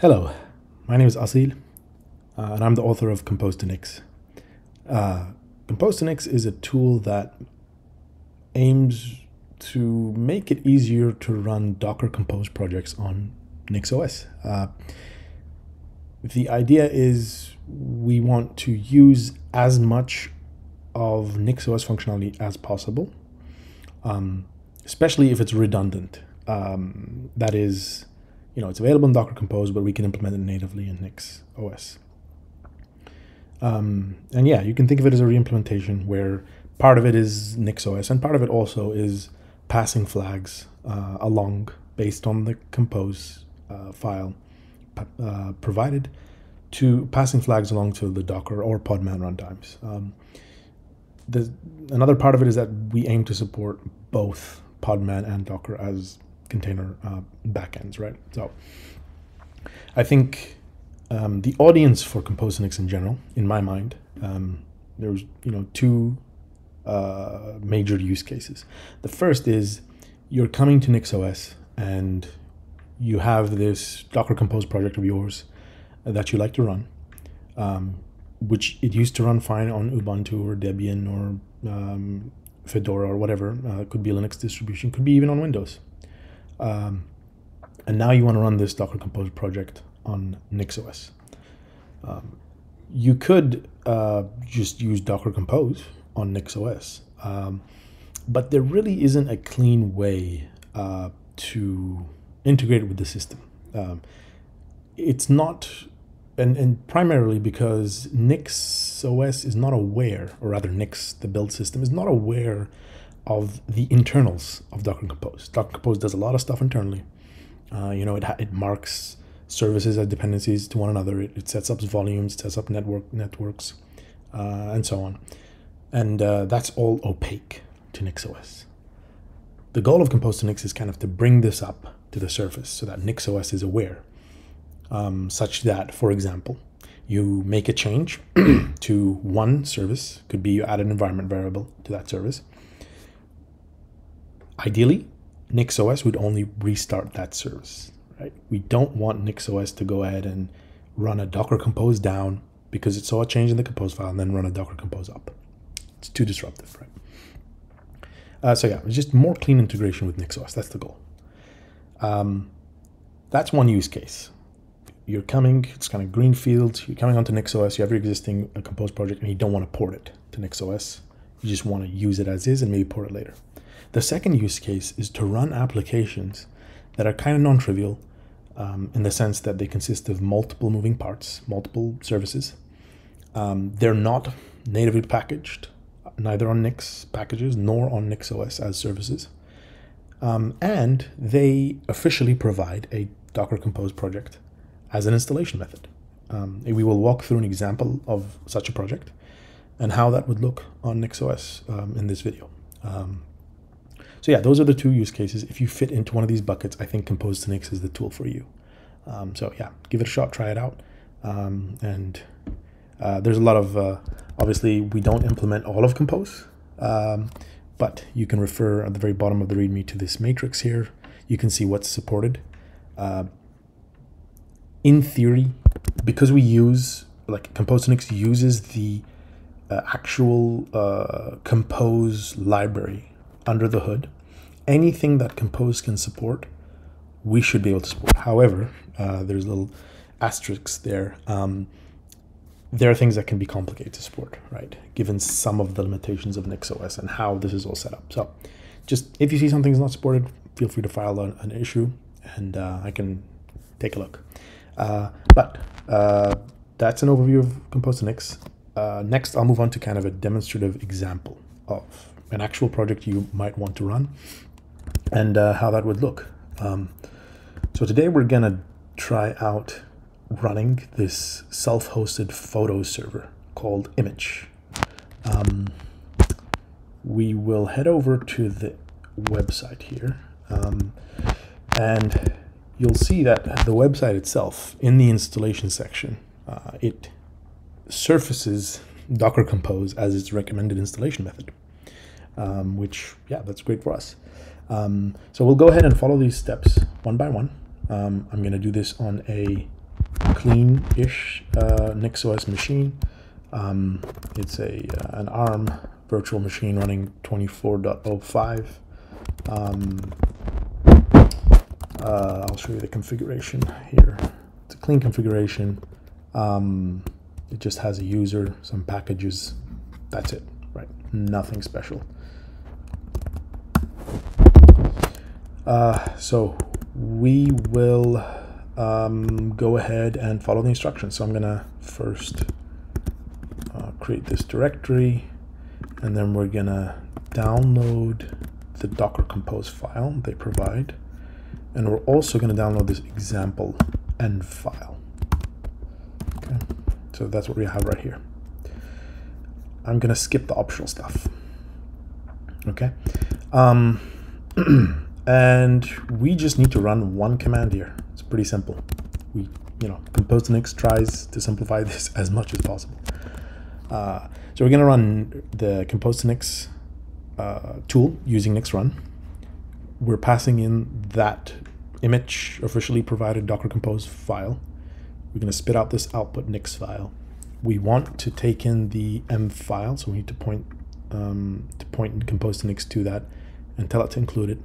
Hello, my name is Assil, uh, and I'm the author of Compose to Nix. Uh, Compose to Nix is a tool that aims to make it easier to run Docker Compose projects on NixOS. Uh, the idea is we want to use as much of NixOS functionality as possible, um, especially if it's redundant. Um, that is, you know, it's available in Docker Compose, but we can implement it natively in Nix OS. Um, and yeah, you can think of it as a reimplementation where part of it is Nix OS and part of it also is passing flags uh, along based on the compose uh, file uh, provided to passing flags along to the Docker or Podman runtimes. Um, another part of it is that we aim to support both Podman and Docker as container uh, backends, right? So I think um, the audience for Compose Nix in general, in my mind, um, there's you know two uh, major use cases. The first is you're coming to NixOS and you have this Docker Compose project of yours that you like to run, um, which it used to run fine on Ubuntu or Debian or um, Fedora or whatever. Uh, could be a Linux distribution, could be even on Windows. Um, and now you want to run this Docker Compose project on NixOS. Um, you could uh, just use Docker Compose on NixOS, um, but there really isn't a clean way uh, to integrate it with the system. Um, it's not, and, and primarily because NixOS is not aware, or rather Nix, the build system, is not aware of the internals of Docker Compose. Docker Compose does a lot of stuff internally. Uh, you know, it, it marks services as dependencies to one another. It, it sets up volumes, sets up network networks, uh, and so on. And uh, that's all opaque to NixOS. The goal of Compose to Nix is kind of to bring this up to the surface so that NixOS is aware, um, such that, for example, you make a change to one service, could be you add an environment variable to that service. Ideally, NixOS would only restart that service. Right? We don't want NixOS to go ahead and run a Docker Compose down because it saw a change in the compose file and then run a Docker Compose up. It's too disruptive, right? Uh, so yeah, it's just more clean integration with NixOS. That's the goal. Um, that's one use case. You're coming, it's kind of greenfield. You're coming onto NixOS. You have your existing uh, Compose project, and you don't want to port it to NixOS. You just want to use it as is and maybe port it later. The second use case is to run applications that are kind of non-trivial um, in the sense that they consist of multiple moving parts, multiple services. Um, they're not natively packaged, neither on Nix packages nor on NixOS as services. Um, and they officially provide a Docker Compose project as an installation method. Um, we will walk through an example of such a project and how that would look on NixOS um, in this video. Um, so yeah, those are the two use cases. If you fit into one of these buckets, I think Compose Nix is the tool for you. Um, so yeah, give it a shot, try it out. Um, and uh, there's a lot of, uh, obviously we don't implement all of Compose, um, but you can refer at the very bottom of the README to this matrix here. You can see what's supported. Uh, in theory, because we use, like Compose Nix uses the uh, actual uh, Compose library under the hood, anything that Compose can support, we should be able to support. However, uh, there's little asterisks there. Um, there are things that can be complicated to support, right? Given some of the limitations of NixOS and how this is all set up. So, just if you see something is not supported, feel free to file an, an issue, and uh, I can take a look. Uh, but uh, that's an overview of Compose to Nix. Uh, next, I'll move on to kind of a demonstrative example of an actual project you might want to run and uh, how that would look. Um, so today we're going to try out running this self-hosted photo server called Immich. Um, we will head over to the website here um, and you'll see that the website itself in the installation section uh, it surfaces Docker Compose as its recommended installation method um, which, yeah, that's great for us. Um, so we'll go ahead and follow these steps one by one. Um, I'm going to do this on a clean-ish uh, NixOS machine. Um, it's a uh, an ARM virtual machine running 24.05. Um, uh, I'll show you the configuration here. It's a clean configuration. Um, it just has a user, some packages. That's it, right? Nothing special. Uh, so we will um, go ahead and follow the instructions. So I'm gonna first uh, create this directory and then we're gonna download the Docker Compose file they provide. And we're also gonna download this example env file. Okay, so that's what we have right here. I'm gonna skip the optional stuff. Okay, um, and we just need to run one command here. It's pretty simple. We, you know, Compose2Nix tries to simplify this as much as possible. Uh, so we're going to run the Compose2Nix uh, tool using nixrun. We're passing in that Immich officially provided Docker Compose file. We're going to spit out this output nix file. We want to take in the env file, so we need to point um, to point Compose2Nix to that and tell it to include it.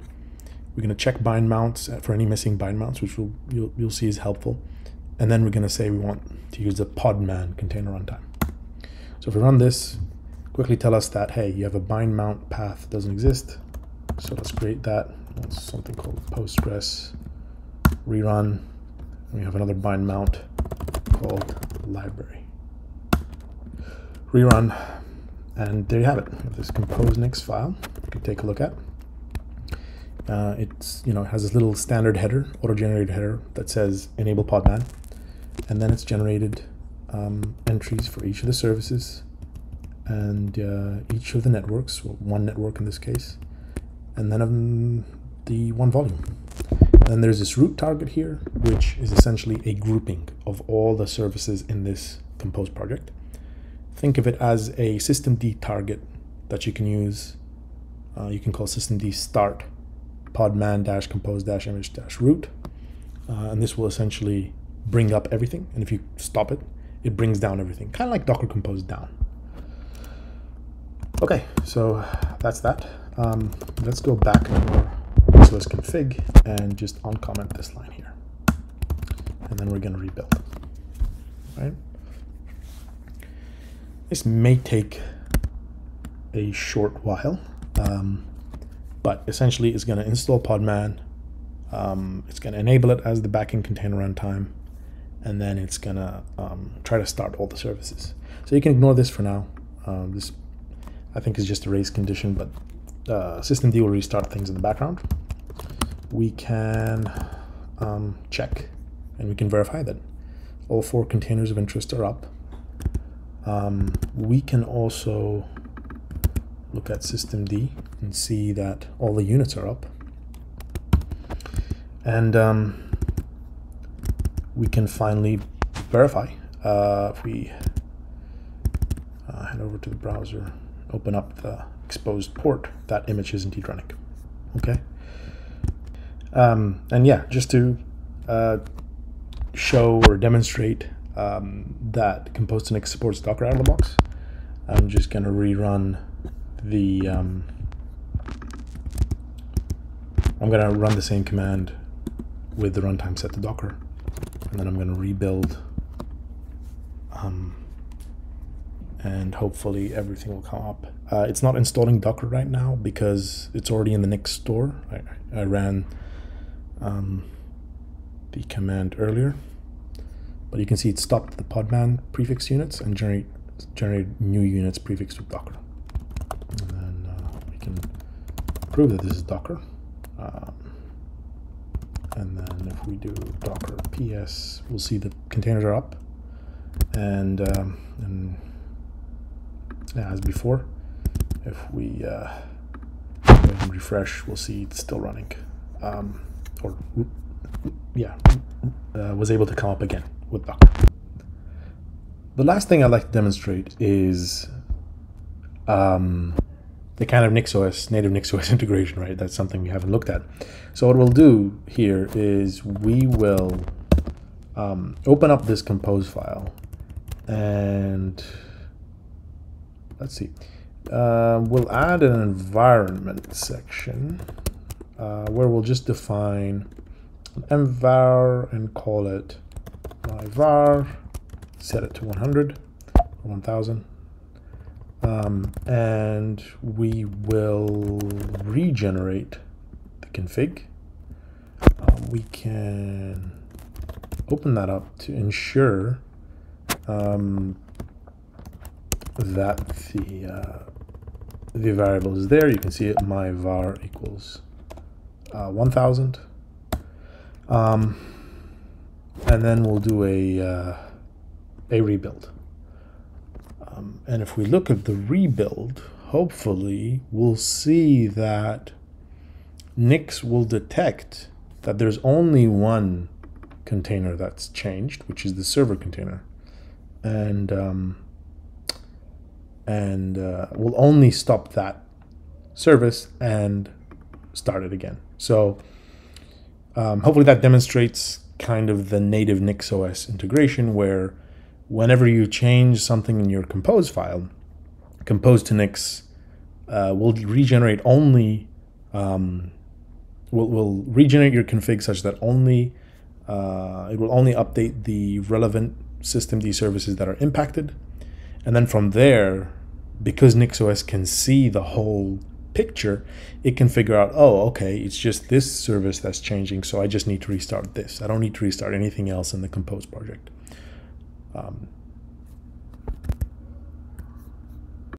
We're going to check bind mounts uh, for any missing bind mounts, which we'll, you'll, you'll see is helpful. And then we're going to say we want to use the podman container runtime. So if we run this, quickly tell us that, hey, you have a bind mount path doesn't exist. So let's create that. That's something called Postgres rerun. We have another bind mount called library. Rerun, and there you have it. This compose nix file you can take a look at. Uh, it's you know it has this little standard header, auto-generated header that says enable podman, and then it's generated um, entries for each of the services and uh, each of the networks, one network in this case, and then um, the one volume. Then there's this root target here, which is essentially a grouping of all the services in this Compose project. Think of it as a systemd target that you can use. Uh, you can call systemd start podman dash compose dash immich dash root. Uh, and this will essentially bring up everything. And if you stop it, it brings down everything, kind of like Docker Compose down. Okay, so that's that. Um, let's go back to our config and just uncomment this line here. And then we're going to rebuild. Right? This may take a short while, um, but essentially it's going to install Podman. Um, it's going to enable it as the backend container runtime and then it's gonna um, try to start all the services. So you can ignore this for now. Um, this I think is just a race condition, but uh, systemd will restart things in the background. We can um, check and we can verify that all four containers of interest are up. Um, we can also look at systemd and see that all the units are up. And um, we can finally verify. Uh, if we uh, head over to the browser, open up the exposed port, that Immich is indeed running. Okay. Um, and yeah, just to uh, show or demonstrate um, that Compose2Nix supports Docker out of the box, I'm just going to rerun the. Um, I'm going to run the same command with the runtime set to Docker and then I'm going to rebuild um, and hopefully everything will come up. Uh, it's not installing Docker right now because it's already in the Nix store. I, I ran um, the command earlier, but you can see it stopped the podman prefix units and generate generate new units prefixed with Docker. And then uh, we can prove that this is Docker. And then if we do docker ps, we'll see the containers are up. And, um, and yeah, as before, if we uh, refresh, we'll see it's still running. Um, or, yeah, uh, was able to come up again with Docker. The last thing I'd like to demonstrate is um, the kind of NixOS, native NixOS integration, right? That's something we haven't looked at. So what we'll do here is we will um, open up this compose file and let's see. Uh, we'll add an environment section uh, where we'll just define an env var and call it my var, set it to 100 or 1000. Um, and we will regenerate the config. Um, we can open that up to ensure um, that the uh, the variable is there. You can see it my var equals uh, 1000. Um, and then we'll do a, uh, a rebuild. Um, and if we look at the rebuild, hopefully we'll see that Nix will detect that there's only one container that's changed, which is the server container. And um, and uh, we'll only stop that service and start it again. So um, hopefully that demonstrates kind of the native NixOS integration where whenever you change something in your compose file, compose to Nix uh, will regenerate only um, will, will regenerate your config such that only uh, it will only update the relevant systemd services that are impacted. And then from there, because NixOS can see the whole picture, it can figure out, oh, okay, it's just this service that's changing, so I just need to restart this. I don't need to restart anything else in the Compose project. Um,